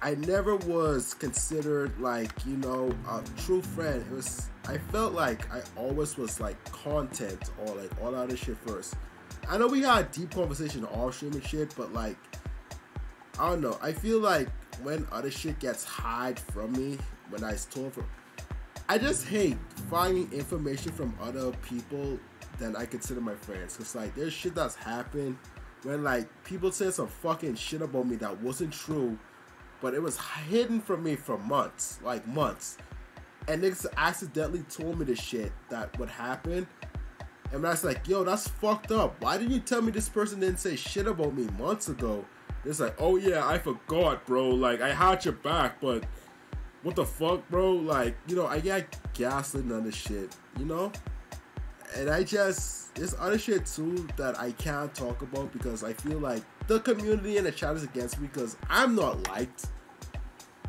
I never was considered like you know a true friend. It was I felt like I always was like content or like all other shit first. I know we had a deep conversation stream and shit, but like I don't know. I feel like when other shit gets hide from me, when I stole from, I just hate finding information from other people that I consider my friends. Cause like there's shit that's happened when like people said some fucking shit about me that wasn't true, but it was hidden from me for months, like months. And niggas accidentally told me the shit that would happen. And I was like, yo, that's fucked up. Why didn't you tell me this person didn't say shit about me months ago? It's like, oh yeah, I forgot, bro. Like I had your back, but what the fuck, bro? Like, you know, I got gaslit on this shit, you know? And I just there's other shit too that I can't talk about because I feel like the community and the chat is against me because I'm not liked.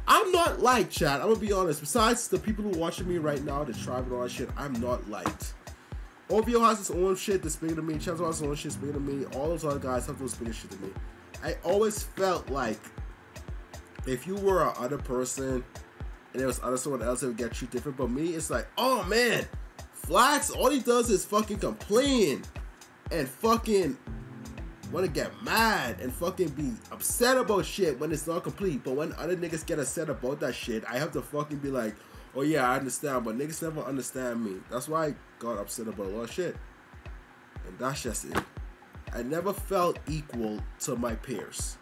I'm not liked, chat. I'm gonna be honest. Besides the people who watching me right now, the tribe and all that shit, I'm not liked. OVO has his own shit that's bigger than me. Chancellor has his own shit bigger than me. All those other guys have those bigger shit than me. I always felt like if you were a other person and there was other someone else that would get you different, but me, it's like, oh man, Flax, all he does is fucking complain and fucking want to get mad and fucking be upset about shit when it's not complete. But when other niggas get upset about that shit, I have to fucking be like, oh yeah, I understand, but niggas never understand me. That's why I got upset about a lot of shit. And that's just it. I never felt equal to my peers.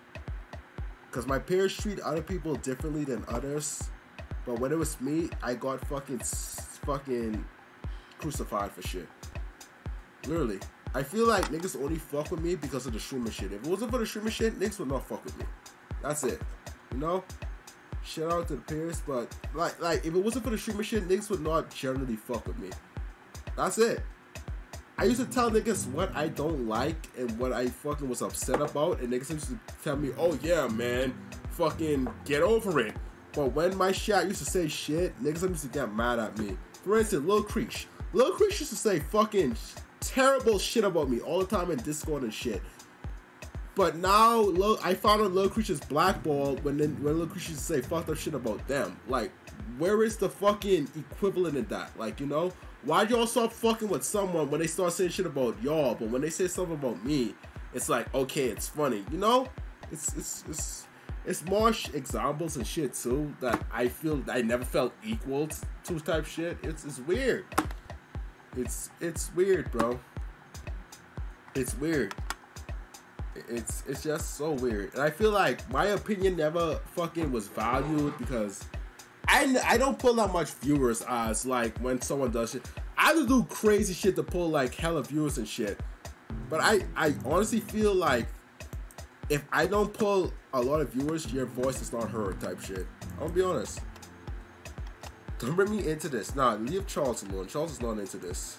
Because my peers treat other people differently than others. But when it was me, I got fucking, fucking crucified for shit. Literally. I feel like niggas only fuck with me because of the streamer shit. If it wasn't for the streamer shit, niggas would not fuck with me. That's it. You know? Shout out to the peers, but like, like if it wasn't for the streamer shit, niggas would not generally fuck with me. That's it. I used to tell niggas what I don't like and what I fucking was upset about, and niggas used to tell me, "Oh yeah, man, fucking get over it." But when my shit used to say shit, niggas used to get mad at me. For instance, Lil Creesh. Lil Creesh used to say fucking terrible shit about me all the time in Discord and shit. But now, Lil, I found out Lil is blackballed when when Lil to say fucked up shit about them. Like, where is the fucking equivalent of that? Like, you know, Why'd y'all stop fucking with someone when they start saying shit about y'all, but when they say something about me, it's like okay, it's funny, you know? It's it's it's it's more examples and shit too that I feel I never felt equal to type shit. It's it's weird. It's it's weird, bro. It's weird. It's it's just so weird, and I feel like my opinion never fucking was valued because I, I don't pull that much viewers as like when someone does shit. I just do crazy shit to pull like hella viewers and shit. But I, I honestly feel like if I don't pull a lot of viewers, your voice is not heard type shit. I'll be honest. Don't bring me into this. Nah, leave Charles alone. Charles is not into this.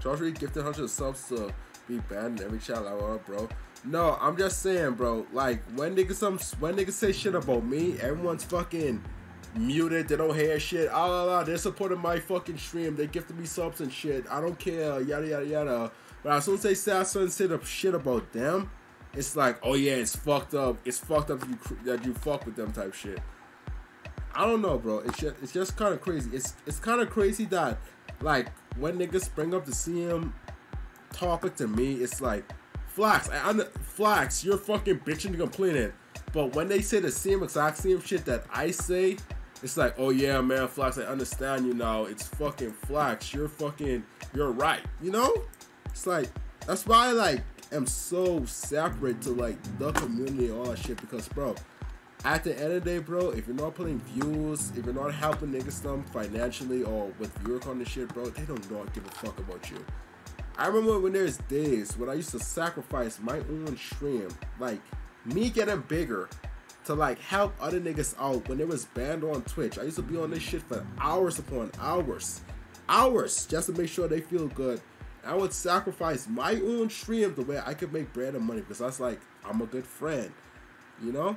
Charles really gifted hundreds of subs to be banned in every channel, bro. No, I'm just saying, bro. Like when niggas some when niggas say shit about me, everyone's fucking muted. They don't hear shit. Ah, la, la, they're supporting my fucking stream. They gifted me subs and shit. I don't care. Yada yada yada. But as soon as they say something say the shit about them, it's like, oh yeah, it's fucked up. It's fucked up that you that you fuck with them type shit. I don't know, bro. It's just it's just kind of crazy. It's it's kind of crazy that like when niggas bring up the CM topic to me, it's like Flax, I, am Flax, you're fucking bitching and complaining. But when they say the same exact same shit that I say, it's like, oh yeah, man, Flax, I understand you now. It's fucking Flax. You're fucking, you're right. You know? It's like, that's why I like am so separate to like the community and all that shit because, bro, at the end of the day, bro, if you're not putting views, if you're not helping niggas them financially or with viewer content shit, bro, they don't not give a fuck about you. I remember when there's days when I used to sacrifice my own stream, like me getting bigger to like help other niggas out when it was banned on Twitch. I used to be on this shit for hours upon hours, hours just to make sure they feel good. I would sacrifice my own stream the way I could make bread and money because that's like I'm a good friend, you know.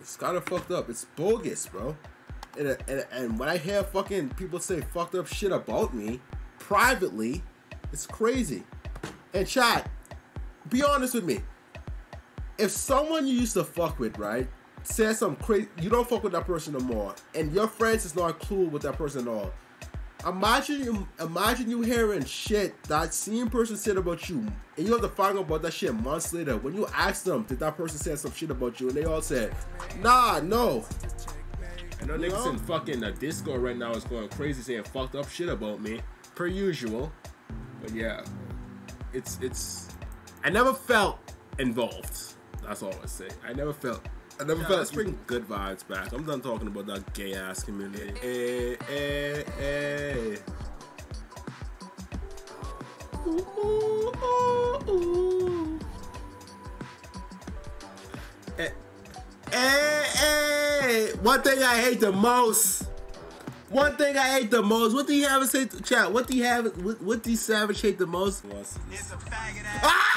It's kind of fucked up. It's bogus, bro. And, uh, and, and when I hear fucking people say fucked up shit about me privately, it's crazy. And chat, be honest with me. if someone you used to fuck with, right, says some crazy, you don't fuck with that person no more, and your friends is not cool with that person at all. Imagine you, imagine you hearing shit that same person said about you, and you have to find out about that shit months later. When you ask them, did that person say some shit about you, and they all said, Nah, no. I know niggas in fucking uh, the disco right now is going crazy saying fucked up shit about me, per usual. But yeah, it's it's. I never felt involved. That's all I say. I never felt. I never Yeah, felt. let's bring good vibes back. I'm done talking about that gay ass community. Hey, hey, hey. Ooh, ooh, ooh, ooh. Hey, hey, hey, one thing I hate the most. One thing I hate the most. What do you have to say, to chat? What do you have? What, what do you savage hate the most? What's? It's a faggot ass. Ah!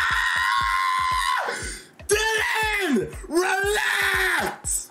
relax!